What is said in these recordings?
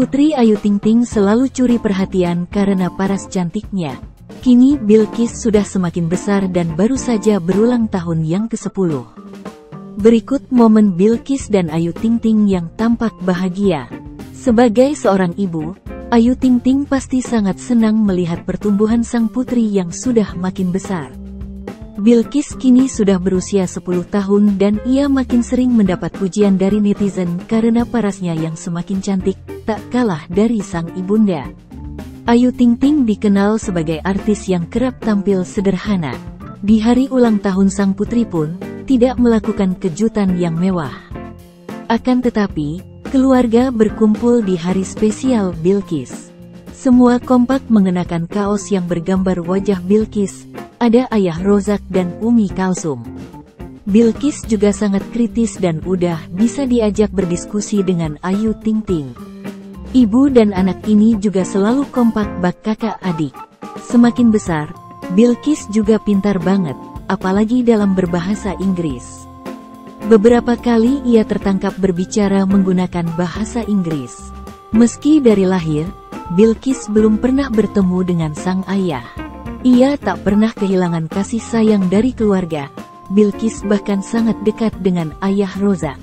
Putri Ayu Ting Ting selalu curi perhatian karena paras cantiknya. Kini Bilkis sudah semakin besar dan baru saja berulang tahun yang ke-10. Berikut momen Bilkis dan Ayu Ting Ting yang tampak bahagia. Sebagai seorang ibu, Ayu Ting Ting pasti sangat senang melihat pertumbuhan sang putri yang sudah makin besar. Bilkis kini sudah berusia 10 tahun dan ia makin sering mendapat pujian dari netizen karena parasnya yang semakin cantik, tak kalah dari sang ibunda. Ayu Ting Ting dikenal sebagai artis yang kerap tampil sederhana. Di hari ulang tahun sang putri pun, tidak melakukan kejutan yang mewah. Akan tetapi, keluarga berkumpul di hari spesial Bilkis. Semua kompak mengenakan kaos yang bergambar wajah Bilkis, ada ayah Rozak dan Umi Kalsum. Bilkis juga sangat kritis dan udah bisa diajak berdiskusi dengan Ayu Ting Ting. Ibu dan anak ini juga selalu kompak bak kakak adik. Semakin besar, Bilkis juga pintar banget, apalagi dalam berbahasa Inggris. Beberapa kali ia tertangkap berbicara menggunakan bahasa Inggris. Meski dari lahir, Bilkis belum pernah bertemu dengan sang ayah. Ia tak pernah kehilangan kasih sayang dari keluarga. Bilkis bahkan sangat dekat dengan ayah Rosa.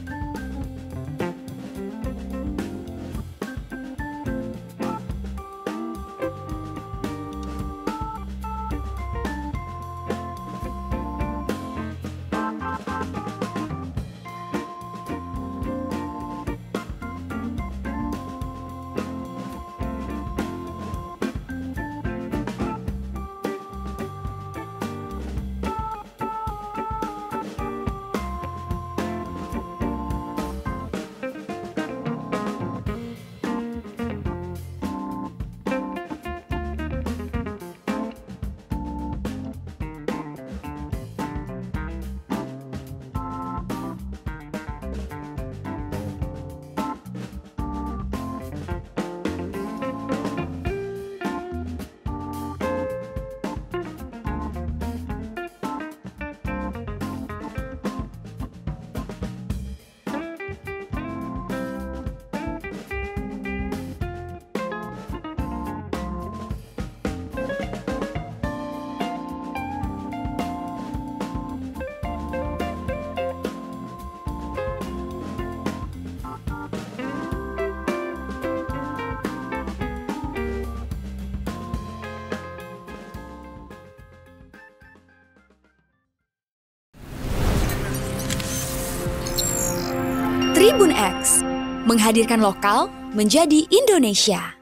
Tribun X menghadirkan lokal menjadi Indonesia.